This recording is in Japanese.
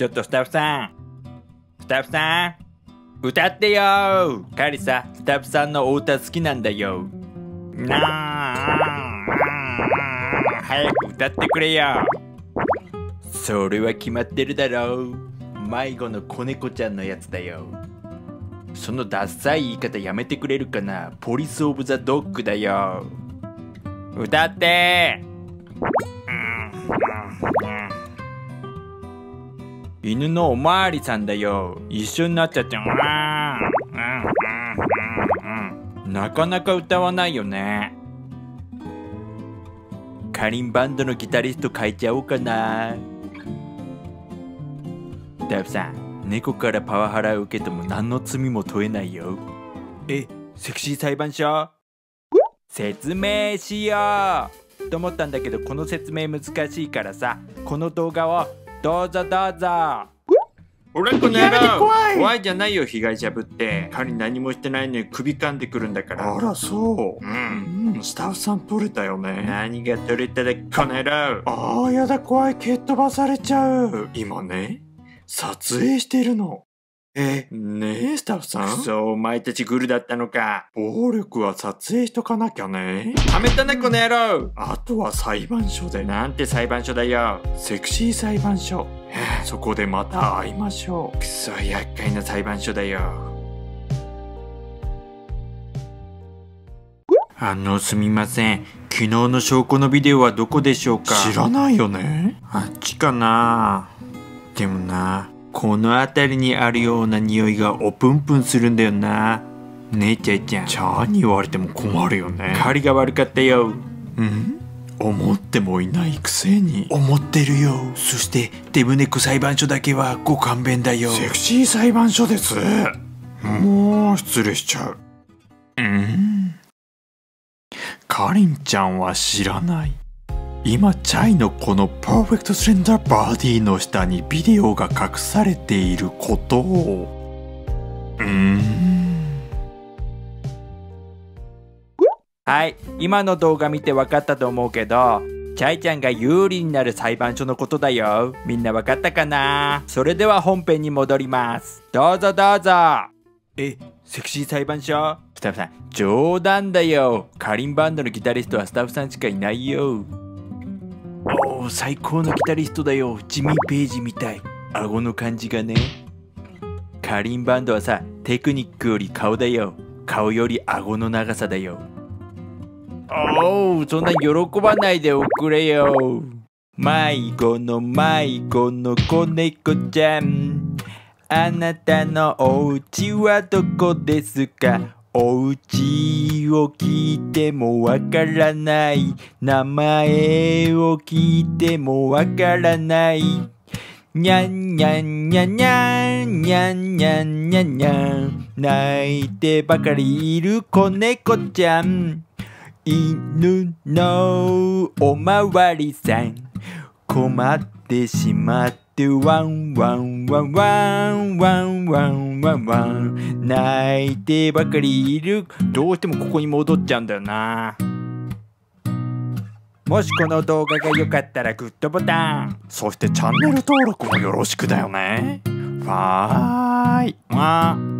ちょっとスタッフさん。スタッフさん歌ってよ。カリさスタッフさんのお歌好きなんだよ。なあ早く歌ってくれよ。それは決まってるだろう。迷子の子猫ちゃんのやつだよ。そのダッサい言い方やめてくれるかな。ポリス・オブ・ザ・ドッグだよ。歌って。犬のおまわりさんだよ。一緒になっちゃってなかなか歌わないよね。かりんバンドのギタリスト書いちゃおうかな。ダブさん猫からパワハラを受けても何の罪も問えないよ。えセクシー裁判所？説明しよう。と思ったんだけどこの説明難しいからさこの動画をどうぞどうぞ。俺この野郎怖い。怖いじゃないよ被害者ぶって。彼何もしてないのに首噛んでくるんだから。あらそう。うん、うん。スタッフさん取れたよね。何が取れただこの野郎。ああやだ怖い。蹴っ飛ばされちゃう。今ね撮影してるのえね。えスタッフさん？くそお前たちグルだったのか。暴力は撮影しとかなきゃね。はめたなこの野郎。あとは裁判所で。なんて裁判所だよ。セクシー裁判所。そこでまた会いましょう。くそ厄介な裁判所だよ。あのすみません。昨日の証拠のビデオはどこでしょうか？知らないよね。あっちかな。でもなこの辺りにあるような匂いがおぷんぷんするんだよな。ねえちゃいちゃん。ちゃーに言われても困るよね。狩りが悪かったよ。うん。思ってもいないくせに。思ってるよ。そしてデブネコ裁判所だけはご勘弁だよ。セクシー裁判所です。もう失礼しちゃう。うん。かりんちゃんは知らない今チャイのこのパーフェクトスレンダーバディの下にビデオが隠されていることを。うーん。はい。今の動画見て分かったと思うけどチャイちゃんが有利になる裁判所のことだよ。みんな分かったかな？それでは本編に戻ります。どうぞどうぞ。えセクシー裁判所？スタッフさん冗談だよ。カリンバンドのギタリストはスタッフさんしかいないよおお最高のギタリストだよ。ジミー・ページみたい。顎の感じがね。カリンバンドはさテクニックより顔だよ。顔より顎の長さだよ。おおそんな喜ばないでおくれよ。迷子の迷子の子猫ちゃん。あなたのお家はどこですか？お家を聞いてもわからない。名前を聞いてもわからない。にゃんにゃんにゃんにゃんにゃんにゃんにゃんにゃん泣いてばかりいる子猫ちゃん。犬のおまわりさん。困ってしまってワンワンワンワンワンワン。ワンワン。泣いてばかりいる。どうしてもここに戻っちゃうんだよな。もしこの動画が良かったらグッドボタン。そしてチャンネル登録もよろしくだよね。わーい。あ